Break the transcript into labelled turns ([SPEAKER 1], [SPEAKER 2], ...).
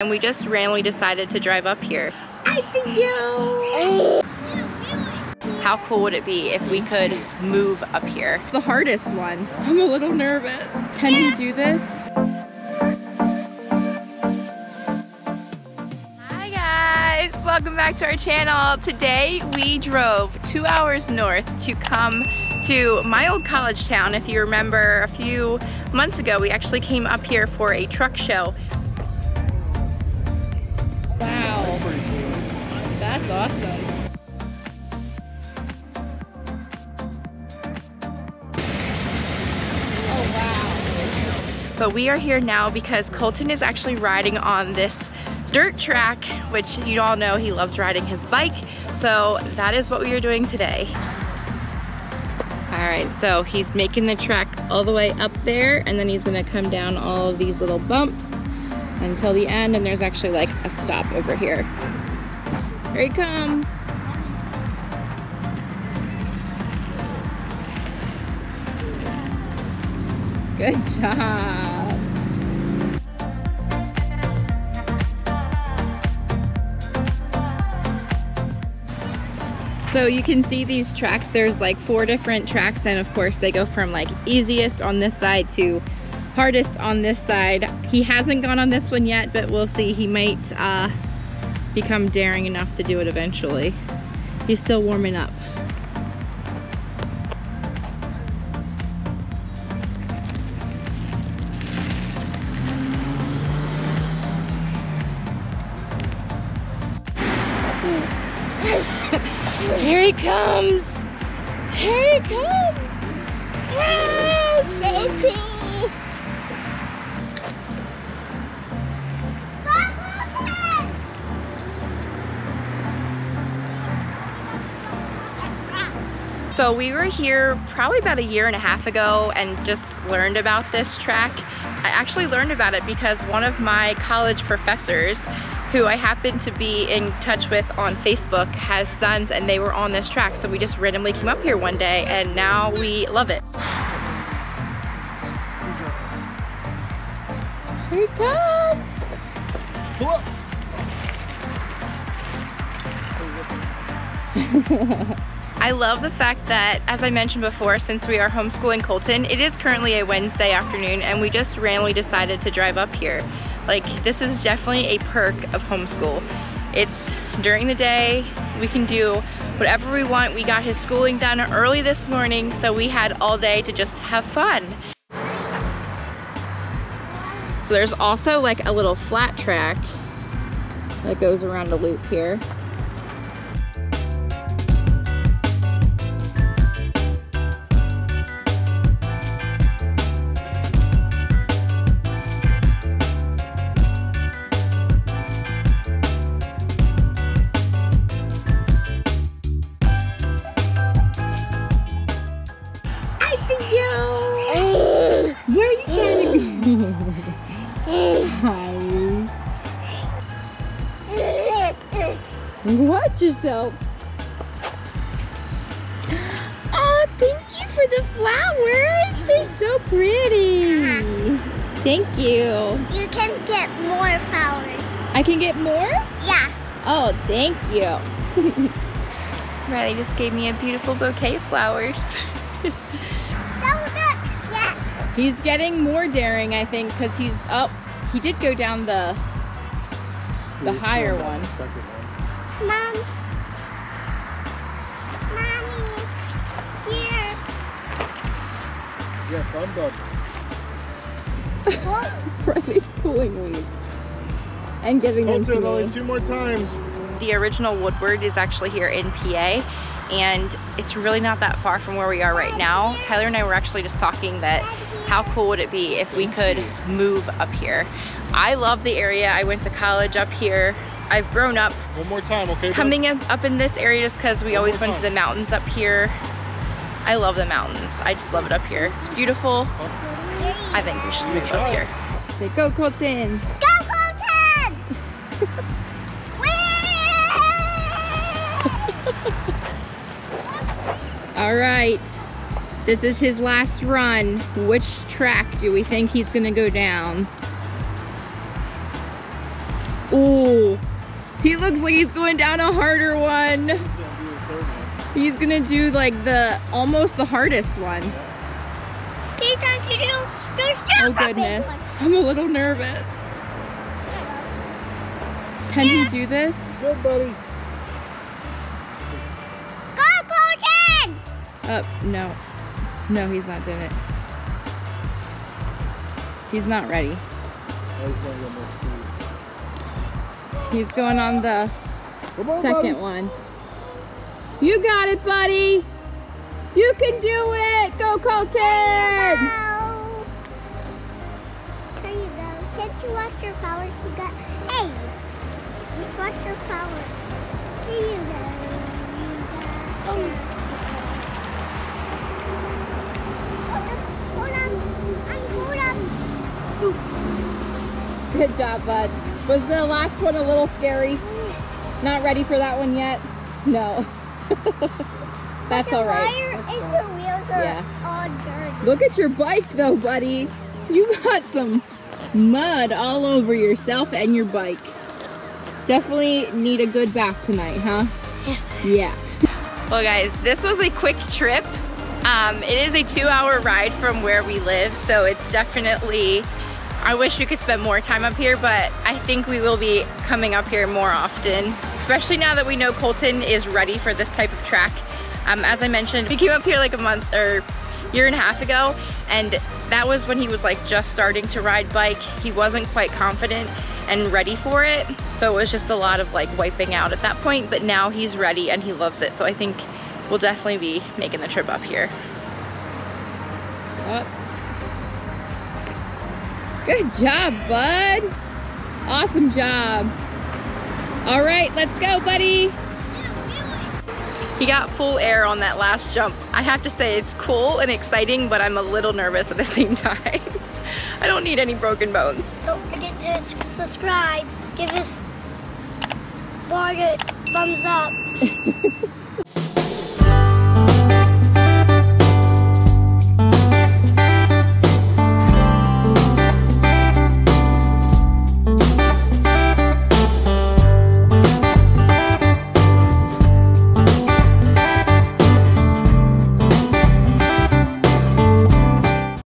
[SPEAKER 1] And we just randomly decided to drive up here.
[SPEAKER 2] I see you.
[SPEAKER 1] How cool would it be if we could move up here?
[SPEAKER 2] The hardest one. I'm a little nervous. Can we do this?
[SPEAKER 1] Hi guys, welcome back to our channel. Today we drove two hours north to come to my old college town. If you remember a few months ago, we actually came up here for a truck show.
[SPEAKER 2] Wow. That's awesome. Oh wow.
[SPEAKER 1] But we are here now because Colton is actually riding on this dirt track, which you all know he loves riding his bike. So that is what we are doing today. All right, so he's making the track all the way up there and then he's gonna come down all of these little bumps until the end and there's actually like a stop over here. Here he comes.
[SPEAKER 2] Good job.
[SPEAKER 1] So you can see these tracks, there's like four different tracks and of course they go from like easiest on this side to hardest on this side. He hasn't gone on this one yet, but we'll see. He might uh, become daring enough to do it eventually. He's still warming up. Here he comes! Here he comes! So we were here probably about a year and a half ago and just learned about this track. I actually learned about it because one of my college professors who I happen to be in touch with on Facebook has sons and they were on this track. So we just randomly came up here one day and now we love it. Here he comes! I love the fact that, as I mentioned before, since we are homeschooling Colton, it is currently a Wednesday afternoon and we just randomly decided to drive up here. Like, this is definitely a perk of homeschool. It's during the day, we can do whatever we want. We got his schooling done early this morning, so we had all day to just have fun. So there's also like a little flat track that goes around a loop here.
[SPEAKER 2] I see you. Where are you trying to go? Hi. Watch yourself. Oh, thank you for the flowers. They're so pretty. Thank you.
[SPEAKER 3] You can get more flowers.
[SPEAKER 2] I can get more?
[SPEAKER 3] Yeah.
[SPEAKER 2] Oh, thank you.
[SPEAKER 1] Riley just gave me a beautiful bouquet of flowers.
[SPEAKER 3] Don't look. Yeah.
[SPEAKER 2] He's getting more daring, I think, because he's up. he did go down the the higher one.
[SPEAKER 3] Mom. Mommy. Here.
[SPEAKER 4] Yeah, fun dog.
[SPEAKER 2] Riley's pulling weeds and giving them
[SPEAKER 4] Colton,
[SPEAKER 2] to
[SPEAKER 4] only two more times.
[SPEAKER 1] The original Woodward is actually here in PA and it's really not that far from where we are right now. Tyler and I were actually just talking that how cool would it be if we could move up here. I love the area. I went to college up here. I've grown up
[SPEAKER 4] One more time, okay?
[SPEAKER 1] coming in, up in this area just because we
[SPEAKER 4] One
[SPEAKER 1] always
[SPEAKER 4] more
[SPEAKER 1] went to the mountains up here. I love the mountains. I just love it up here. It's beautiful. I think we should
[SPEAKER 4] Good
[SPEAKER 1] move up here.
[SPEAKER 2] Say, go Colton.
[SPEAKER 3] Go,
[SPEAKER 2] All right. This is his last run. Which track do we think he's gonna go down?
[SPEAKER 1] Ooh, he looks like he's going down a harder one. He's gonna do like the, almost the hardest one.
[SPEAKER 3] He's going to do the
[SPEAKER 1] Oh
[SPEAKER 3] super big
[SPEAKER 1] goodness,
[SPEAKER 3] one.
[SPEAKER 1] I'm a little nervous. Can he do this?
[SPEAKER 4] Good, buddy.
[SPEAKER 3] Colton!
[SPEAKER 1] Uh, no. No, he's not doing it. He's not ready.
[SPEAKER 4] Oh, he's gonna get more speed.
[SPEAKER 1] He's going on the
[SPEAKER 4] on,
[SPEAKER 1] second
[SPEAKER 4] buddy.
[SPEAKER 1] one. You got it, buddy. You can do it. Go, Colton.
[SPEAKER 3] Go. There you go. Can't you watch your flowers? You got.
[SPEAKER 1] Good job, bud. Was the last one a little scary? Not ready for that one yet? No. That's
[SPEAKER 3] the
[SPEAKER 1] all right.
[SPEAKER 3] wire and the wheels are
[SPEAKER 1] Yeah.
[SPEAKER 3] all dirty.
[SPEAKER 1] Look at your bike though, buddy. You got some mud all over yourself and your bike. Definitely need a good bath tonight, huh?
[SPEAKER 3] Yeah.
[SPEAKER 1] Yeah.
[SPEAKER 2] Well, guys, this was a quick trip. Um, it is a two-hour ride from where we live, so it's definitely. I wish we could spend more time up here, but I think we will be coming up here more often, especially now that we know Colton is ready for this type of track. Um, as I mentioned, we came up here like a month or year and a half ago, and that was when he was like just starting to ride bike. He wasn't quite confident and ready for it, so it was just a lot of like wiping out at that point, but now he's ready and he loves it, so I think we'll definitely be making the trip up here.
[SPEAKER 1] Up. Good job, bud. Awesome job. All right, let's go, buddy.
[SPEAKER 2] He got full air on that last jump. I have to say it's cool and exciting, but I'm a little nervous at the same time. I don't need any broken bones.
[SPEAKER 3] Don't forget to subscribe. Give us more thumbs up.